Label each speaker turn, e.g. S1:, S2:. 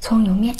S1: 葱油面。